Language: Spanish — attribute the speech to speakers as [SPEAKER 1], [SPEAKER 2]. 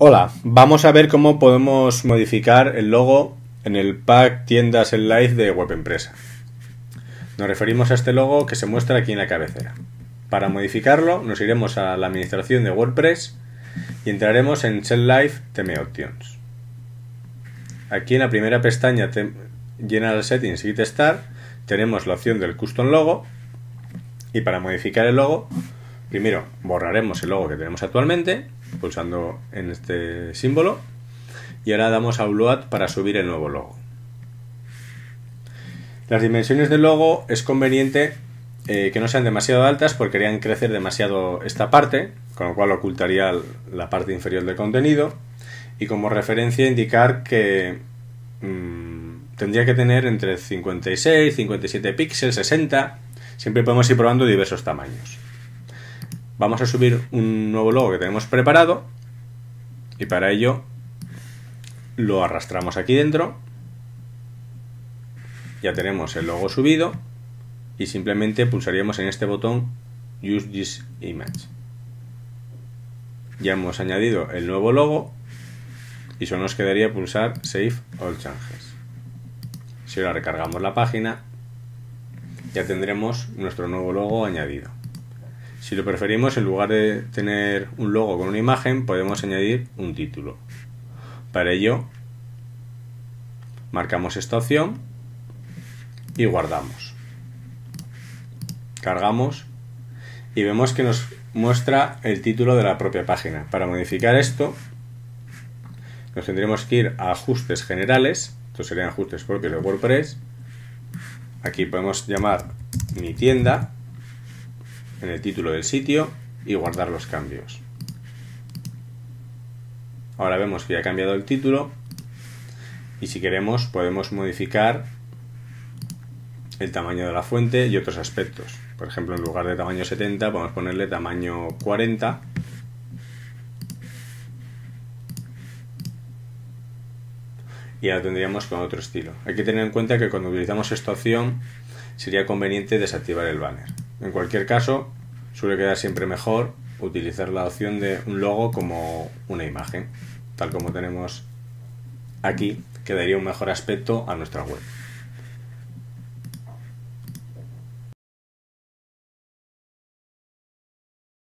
[SPEAKER 1] Hola, vamos a ver cómo podemos modificar el logo en el pack tiendas en live de Web Empresa. Nos referimos a este logo que se muestra aquí en la cabecera. Para modificarlo nos iremos a la administración de WordPress y entraremos en Shell Live Theme Options. Aquí en la primera pestaña General Settings Git Start tenemos la opción del Custom Logo y para modificar el logo primero borraremos el logo que tenemos actualmente pulsando en este símbolo y ahora damos a Upload para subir el nuevo logo. Las dimensiones del logo es conveniente eh, que no sean demasiado altas porque harían crecer demasiado esta parte, con lo cual ocultaría la parte inferior del contenido. Y como referencia indicar que mm, tendría que tener entre 56, 57 píxeles, 60. Siempre podemos ir probando diversos tamaños. Vamos a subir un nuevo logo que tenemos preparado y para ello lo arrastramos aquí dentro. Ya tenemos el logo subido y simplemente pulsaríamos en este botón Use this image. Ya hemos añadido el nuevo logo y solo nos quedaría pulsar Save All Changes. Si ahora recargamos la página, ya tendremos nuestro nuevo logo añadido. Si lo preferimos, en lugar de tener un logo con una imagen, podemos añadir un título. Para ello, marcamos esta opción y guardamos. Cargamos y vemos que nos muestra el título de la propia página. Para modificar esto, nos tendremos que ir a ajustes generales. Estos serían ajustes propios de WordPress. Aquí podemos llamar mi tienda en el título del sitio y guardar los cambios. Ahora vemos que ya ha cambiado el título y si queremos podemos modificar el tamaño de la fuente y otros aspectos. Por ejemplo, en lugar de tamaño 70 podemos ponerle tamaño 40 y ahora tendríamos con otro estilo. Hay que tener en cuenta que cuando utilizamos esta opción sería conveniente desactivar el banner. En cualquier caso, suele quedar siempre mejor utilizar la opción de un logo como una imagen, tal como tenemos aquí, que daría un mejor aspecto a nuestra web.